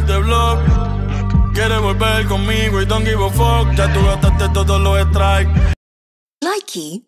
darte blog. Quiere volver conmigo y don't give a fuck. Ya tú gastaste todos los strikes. Likey